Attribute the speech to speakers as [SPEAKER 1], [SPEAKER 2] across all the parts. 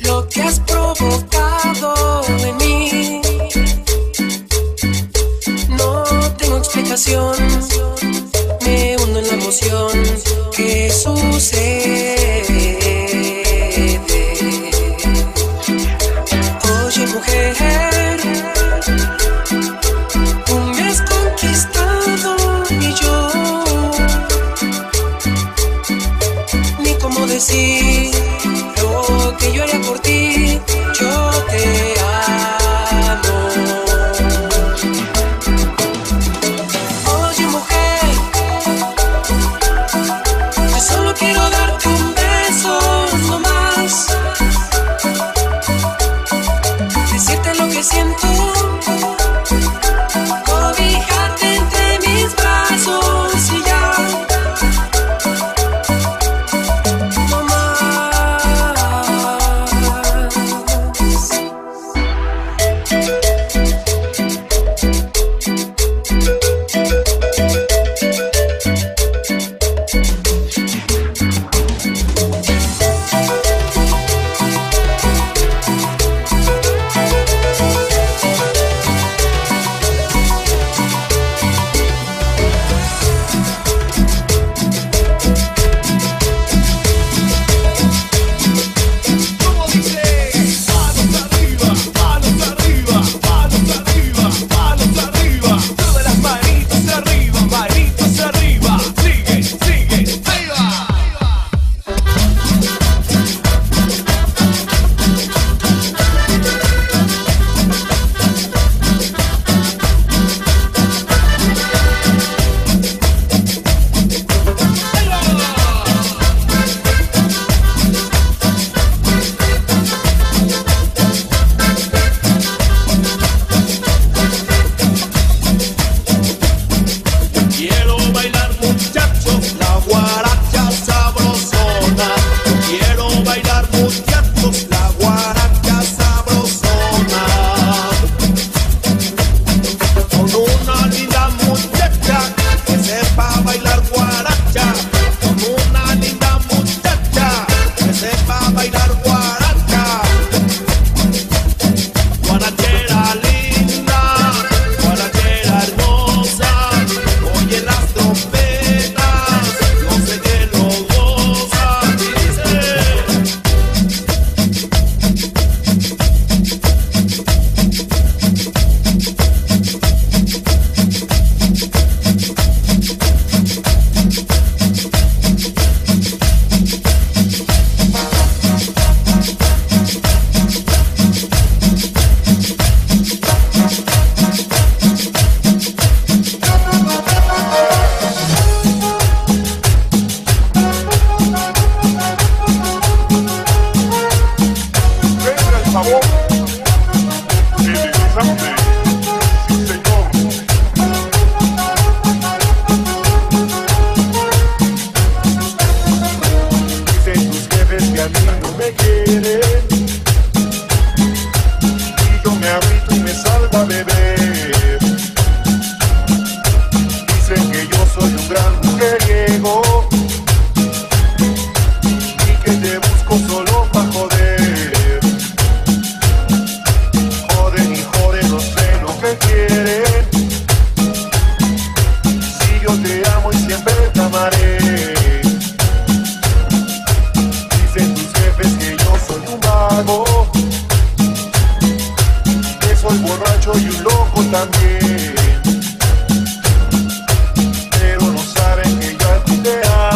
[SPEAKER 1] Lo que has provocado en mí. No tengo explicación. Me hundo en la emoción. ¿Qué sucede?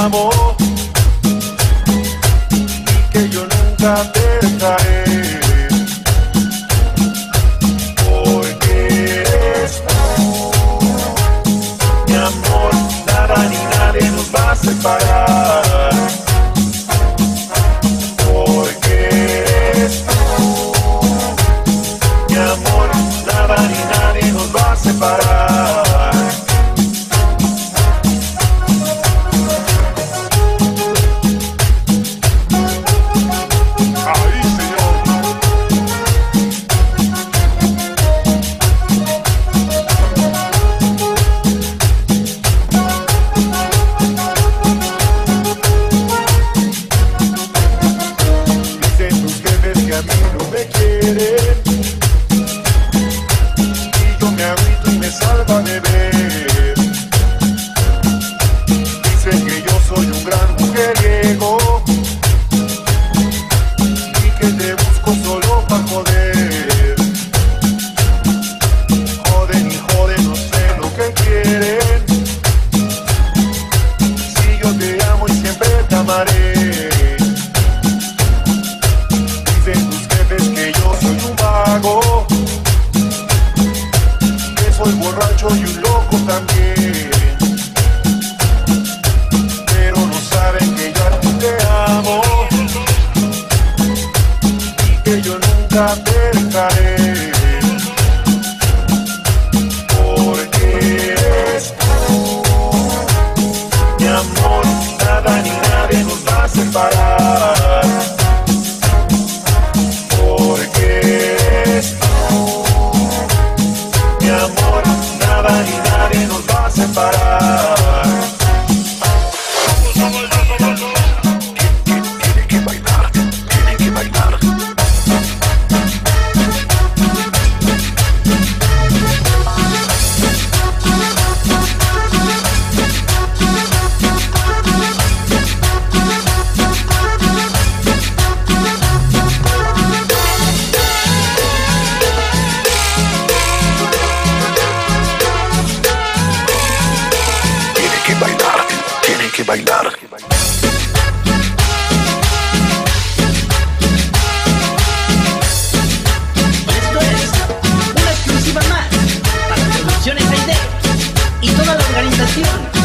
[SPEAKER 1] y que yo
[SPEAKER 2] nunca te dejaré. Porque eres tú, mi amor, nada ni nadie nos va a separar.
[SPEAKER 3] La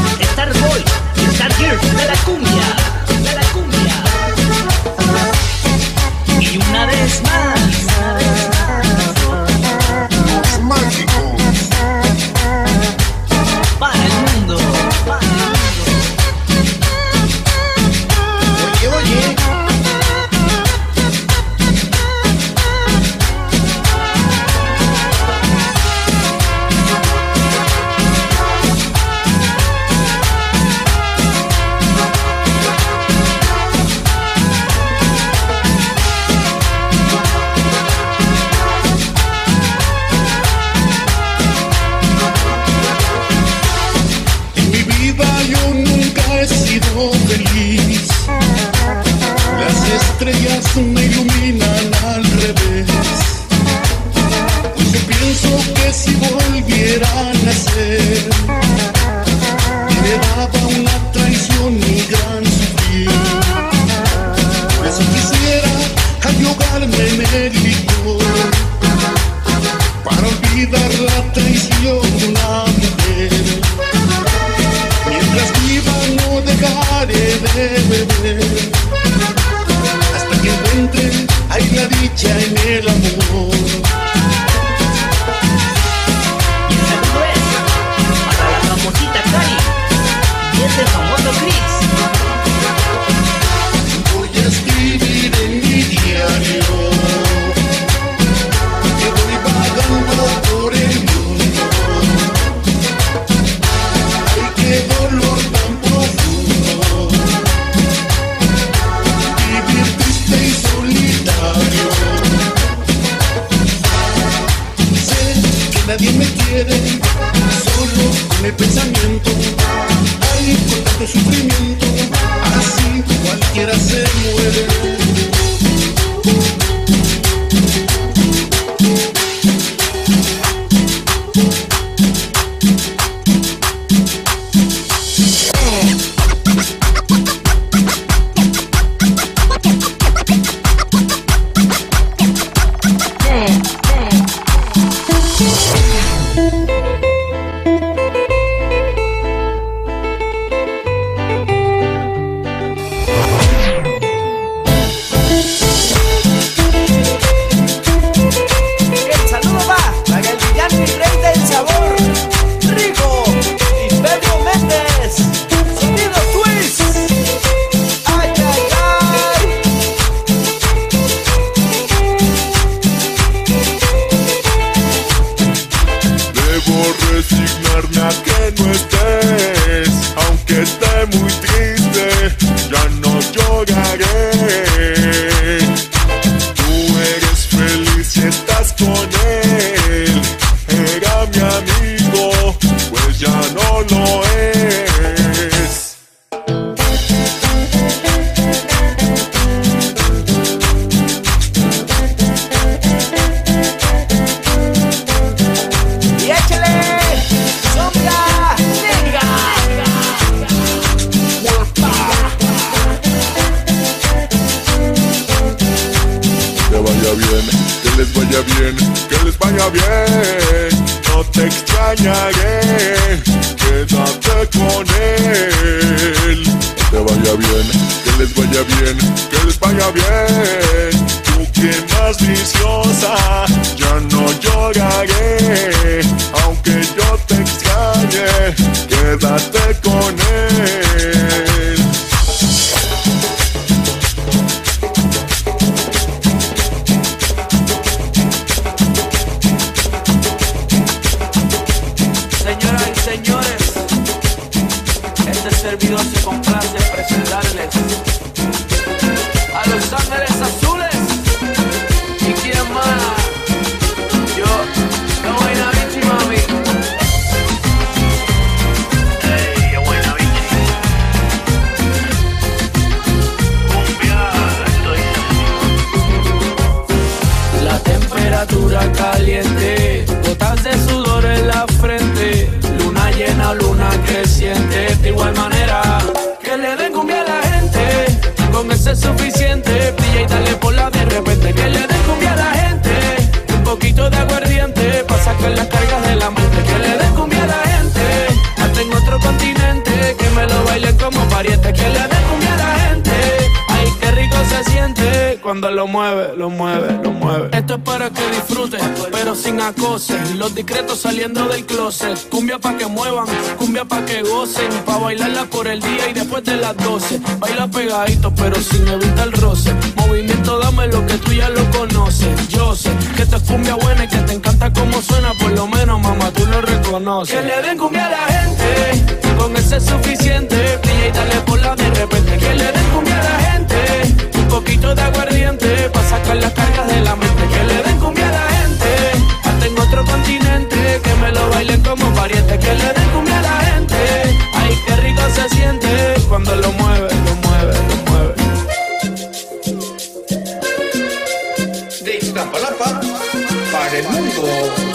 [SPEAKER 4] Los discretos saliendo del closet. Cumbia pa' que muevan, cumbia pa' que gocen. Pa' bailarla por el día y después de las 12. Baila pegadito, pero sin evitar el roce. Movimiento, dame lo que tú ya lo conoces. Yo sé que esto es cumbia buena y que te encanta cómo suena. Por lo menos, mamá, tú lo reconoces. Que le den cumbia a la gente, con ese es suficiente. Brilla y dale por la de repente. Que le den cumbia a la gente, un poquito de aguardiente. Pa' sacar las cargas de la mente. Que le den cumbia a la gente, continente. Que me lo bailen como pariente. Que le den cumbia a la gente, ay, qué rico se siente cuando lo mueve, lo mueve, lo mueve.
[SPEAKER 5] de Iztapalapa para el mundo.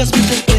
[SPEAKER 1] niggas be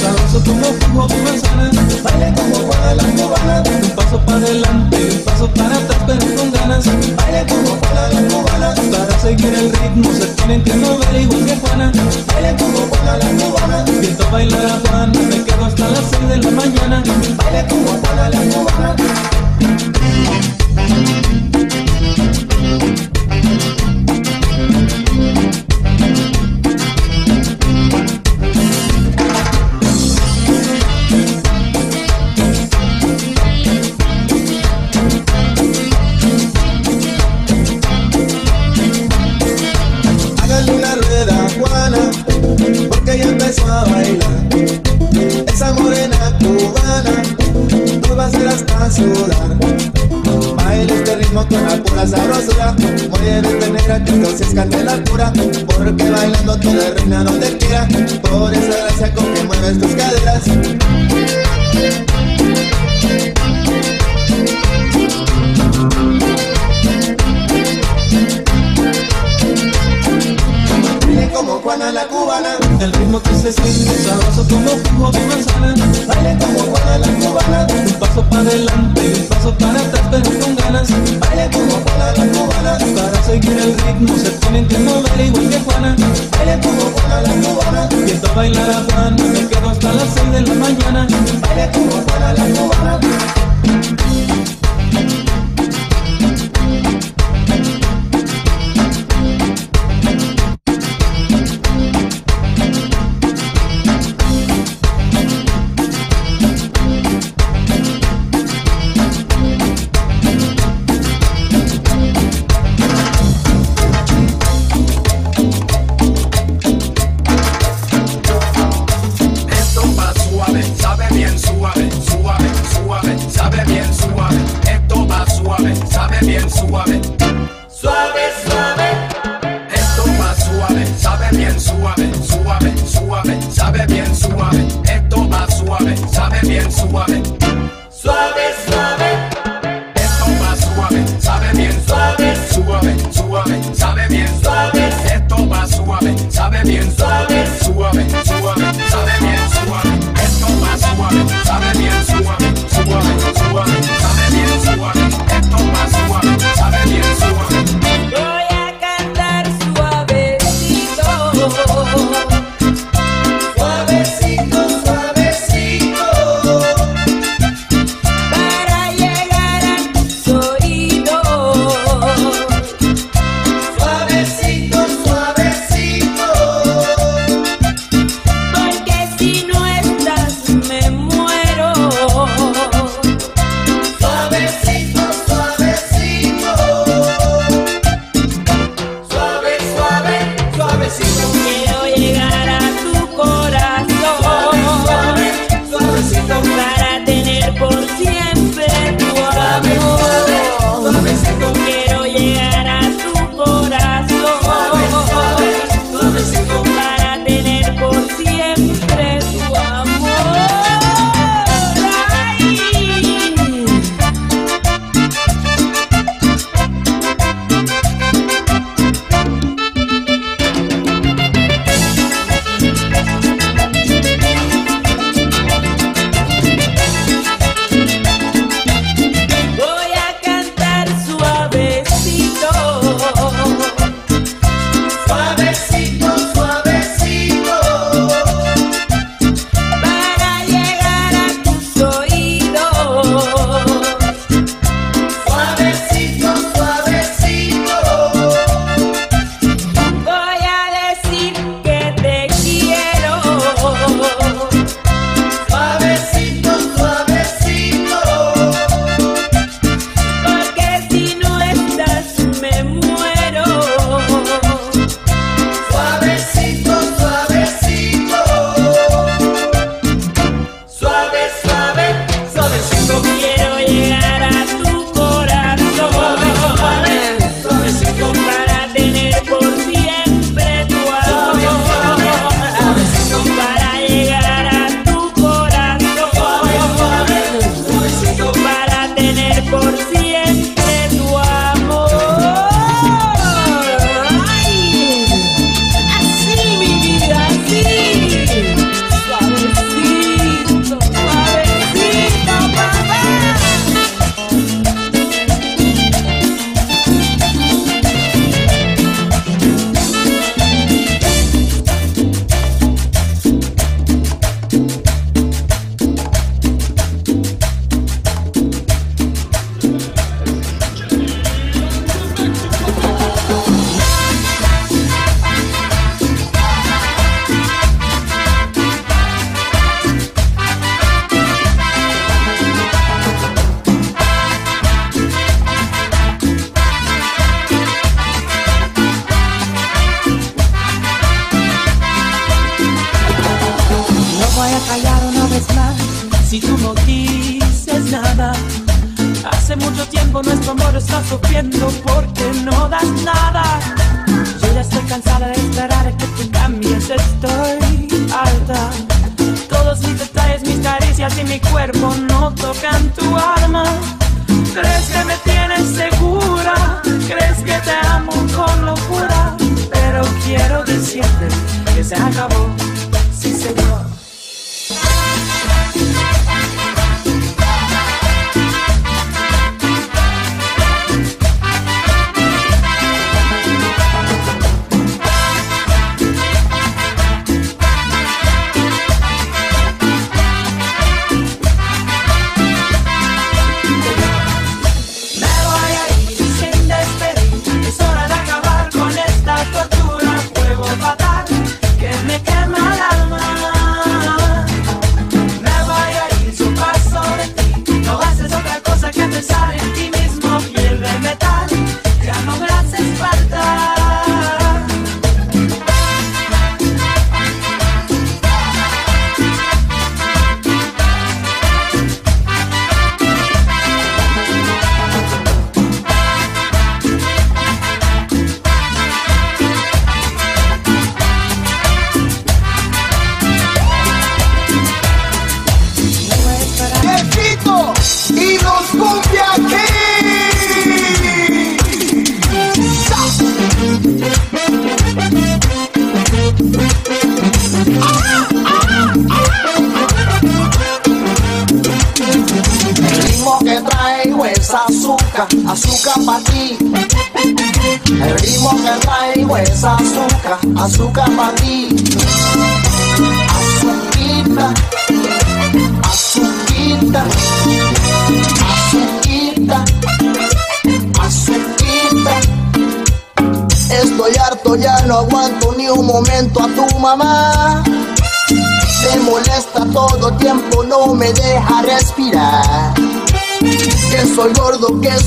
[SPEAKER 1] sabroso como jugo de manzana.
[SPEAKER 6] Baile como Juana la cubana.
[SPEAKER 1] Un paso para adelante, un paso para atrás, pero con ganas.
[SPEAKER 6] Baile como Juana la cubana.
[SPEAKER 1] Para seguir el ritmo se tienen que mover igual que Juana.
[SPEAKER 6] Baile como Juana la cubana.
[SPEAKER 1] Viento bailar a Juana, me quedo hasta las 6 de la mañana.
[SPEAKER 6] Baile como Juana la cubana. Pura sabrosura. Muévete negra que entonces cante la pura. Porque bailando eres reina donde quiera. Por esa gracia con que mueves tus caderas. Como Juana la cubana.
[SPEAKER 1] El ritmo que se siente sabroso como jugo de manzana.
[SPEAKER 6] Baile como Juana la cubana.
[SPEAKER 1] Un paso para adelante, un paso para atrás, pero con ganas.
[SPEAKER 6] Baile como Juana la
[SPEAKER 1] el ritmo se tienen que mover igual que Juana.
[SPEAKER 6] Baile como Juana la cubana.
[SPEAKER 1] Viento a bailar a Juana, me quedo hasta las 6 de la mañana.
[SPEAKER 6] Baile como Juana la cubana.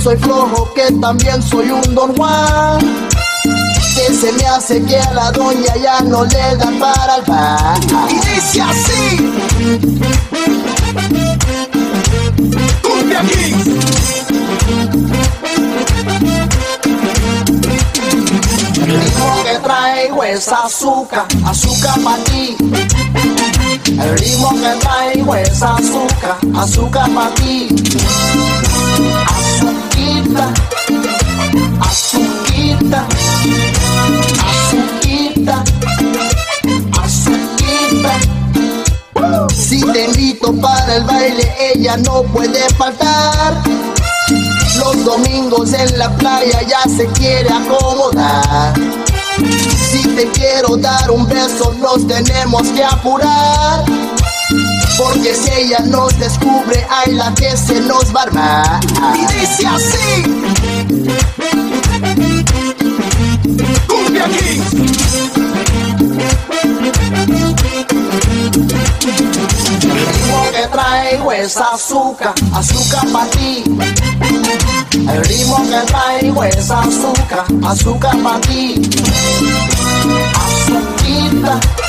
[SPEAKER 7] soy flojo, que también soy un don Juan. Que se me hace que a la doña ya no le da para el pan.
[SPEAKER 8] Y dice así. Cumbia
[SPEAKER 7] aquí. Lo que traigo es azúcar, azúcar para ti. El ritmo que traigo es azúcar, azúcar para ti azuquita, azuquita, azuquita, azuquita. Si te invito para el baile, ella no puede faltar. Los domingos en la playa ya se quiere acomodar. Si te quiero dar un beso, nos tenemos que apurar. Porque si ella nos descubre, hay la que se nos va a armar.
[SPEAKER 8] Y dice así. Cumbia
[SPEAKER 7] que traigo es pues azúcar, azúcar para ti. El ritmo que traigo es pues azúcar, azúcar para ti. Azuquita.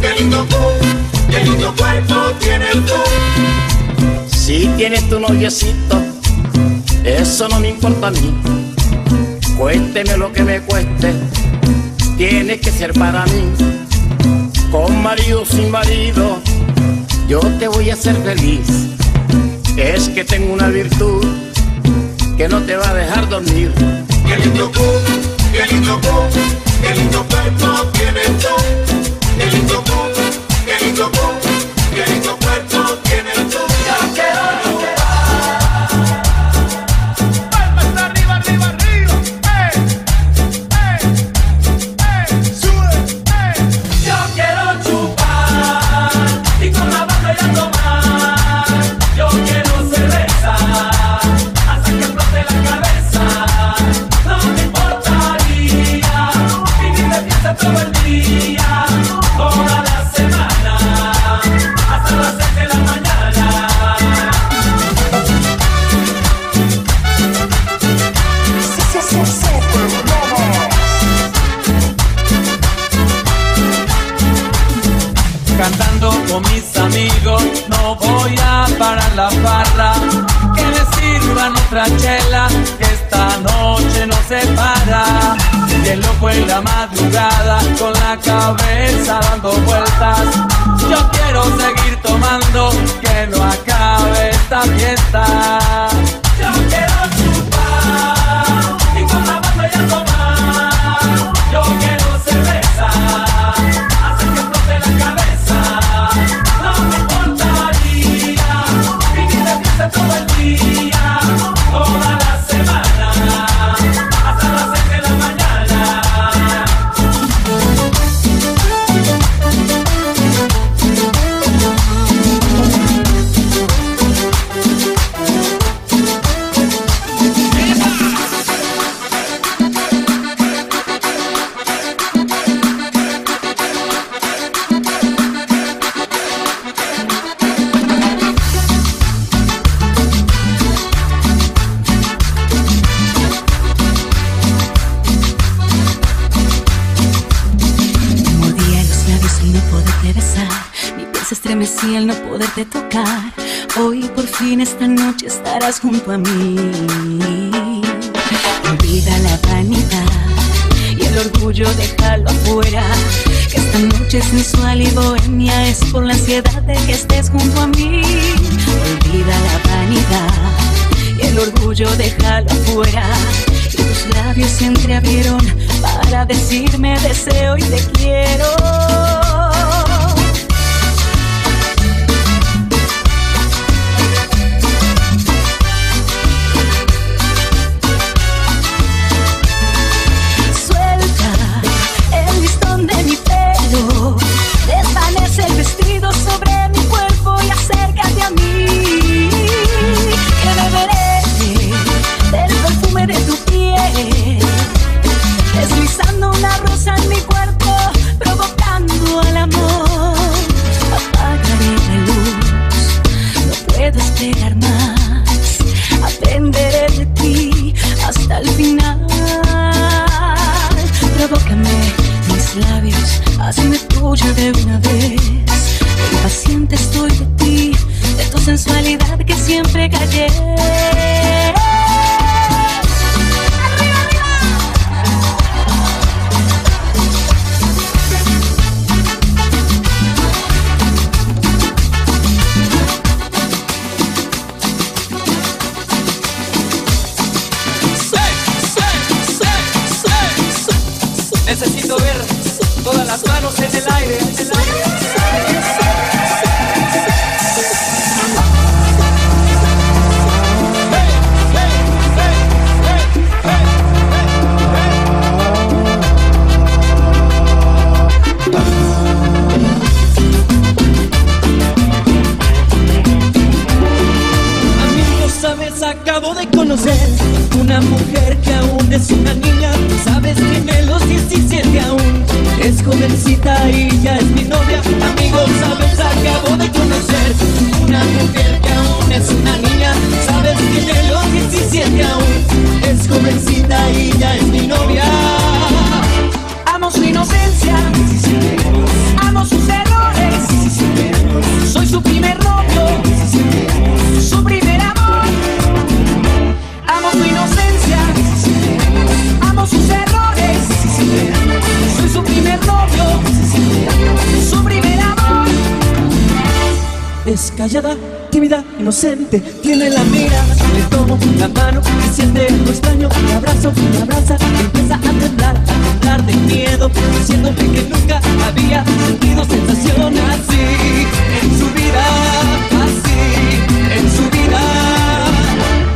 [SPEAKER 4] Qué lindo tú, qué lindo cuerpo tienes tú.
[SPEAKER 9] Si
[SPEAKER 4] tienes
[SPEAKER 3] tu noviecito, eso no me importa a mí. Cuénteme lo que me cueste, tiene que ser para mí. Con marido o sin marido, yo te voy a hacer feliz. Es que tengo una virtud que no te va a dejar dormir.
[SPEAKER 4] Qué lindo tú, qué lindo tú, qué lindo cuerpo tienes tú. Qué lindo tú, qué
[SPEAKER 10] que esta noche no se para. Bien loco en la madrugada, con la cabeza dando vueltas. Yo quiero seguir tomando, que no acabe esta fiesta. Yo quiero
[SPEAKER 9] poderte tocar. Hoy por fin esta noche estarás junto a mí. Olvida la vanidad y el orgullo déjalo afuera. Que esta noche sensual y bohemia es por la ansiedad de que estés junto a mí. Olvida la vanidad y el orgullo déjalo afuera. Y tus labios se entreabrieron para decirme deseo y te quiero. Deslizando una rosa en mi cuerpo, provocando al amor. Apagaré la luz, no puedo esperar más. Aprenderé de ti hasta el final. Provócame mis labios, hazme tuyo de una vez. Impaciente estoy de ti, de tu sensualidad que siempre callé.
[SPEAKER 10] Necesito ver todas las manos en el aire. En el aire. Inocente, tiene la mira, le tomo la mano, y siente lo extraño, me abrazo, me abraza, empieza a temblar, a temblar de miedo, diciéndome que nunca había sentido sensación así en su vida, así en su vida.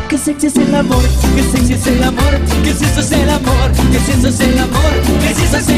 [SPEAKER 10] Que sexy es el amor, que sexy es el amor, que si eso es el amor, que si eso es el amor, que si eso es el amor,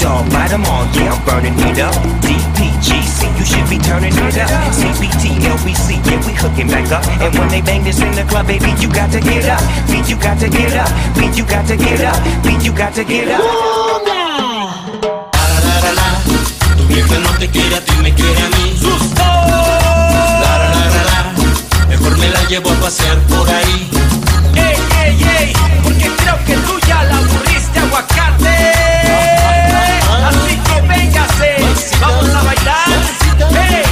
[SPEAKER 11] dog, light 'em all, yeah, I'm burning it up. DPGC, you should be turning it up. CBT, LBC, yeah, we hooking back up. And when they bang this in the club, baby, you got to get up. Beat, you got to get up. Beat, you got to get up. Beat, you got to get up.
[SPEAKER 12] Tu vieja no te quiere a ti, me quiere a mí. ¡Susto! La, la, la, la. Mejor me la llevo a pasear por ahí.
[SPEAKER 13] ¡Ey, ey, ey! Porque creo que tú ya la vamos a bailar. ¡Hey!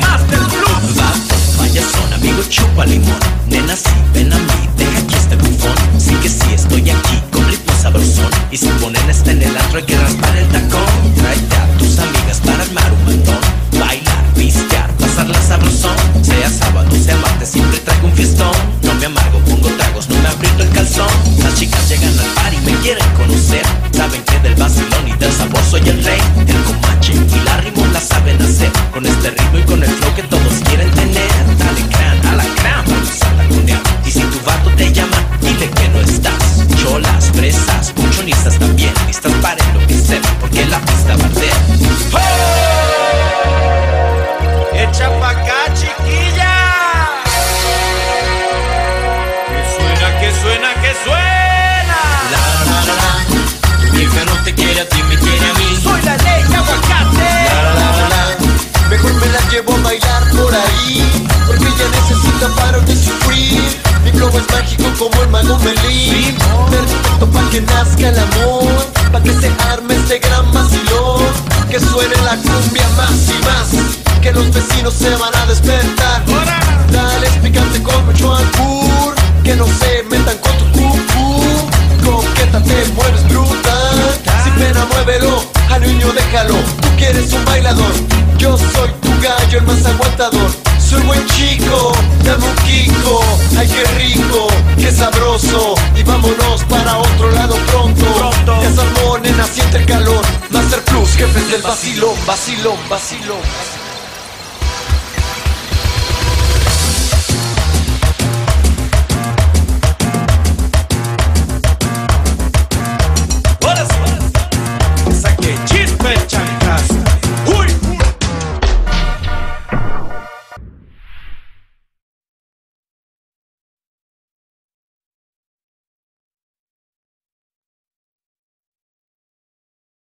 [SPEAKER 13] Master Blues.
[SPEAKER 12] Vaya son, amigo, chupa limón. Nena, sí, ven a mí, deja aquí este bufón. Sí que sí, estoy aquí con ritmo sabrosón. Y si ponen está en el antro, hay que raspar el tacón. Tráete a tus amigas para armar un montón. Bailar, pistear, pasarla sabrosón. Sea sábado, sea martes, siempre traigo un fiestón. No me amargo, pongo tragos, no me aprieto el calzón. Las chicas llegan al par y me quieren conocer. Saben que del vacilón y del sabor soy el rey. Saben hacer. Con este ritmo y con el flow que todos quieren tener. Dale crán, a la crán, vamos a. Y si tu vato te llama, dile que no estás. Cholas, fresas, muchonistas también. Listas para enloquecer, porque la pista va a arder.
[SPEAKER 13] ¡Echa pa' acá, chiquilla! Que suena, que suena, que suena.
[SPEAKER 12] Porque ya necesita paro
[SPEAKER 14] de sufrir. Mi flow es mágico como el mago Melín Perfecto pa' que nazca el amor Pa' que se arme este gran vacilón. Que suene la cumbia más y más Que los vecinos se van a despertar. Dale picante con mucho albur Que no se metan con tu cucú. Coqueta te mueves brutal. Sin pena, muévelo. Al niño, déjalo. Tú quieres un bailador. Yo soy tu gallo, el más aguantador. Soy buen chico, dame un kiko. Ay, qué rico, qué sabroso. Y vámonos para otro lado pronto. Ya se armó, nena, siente el calor. Master Plus, jefes del vacilón, vacilón, vacilón.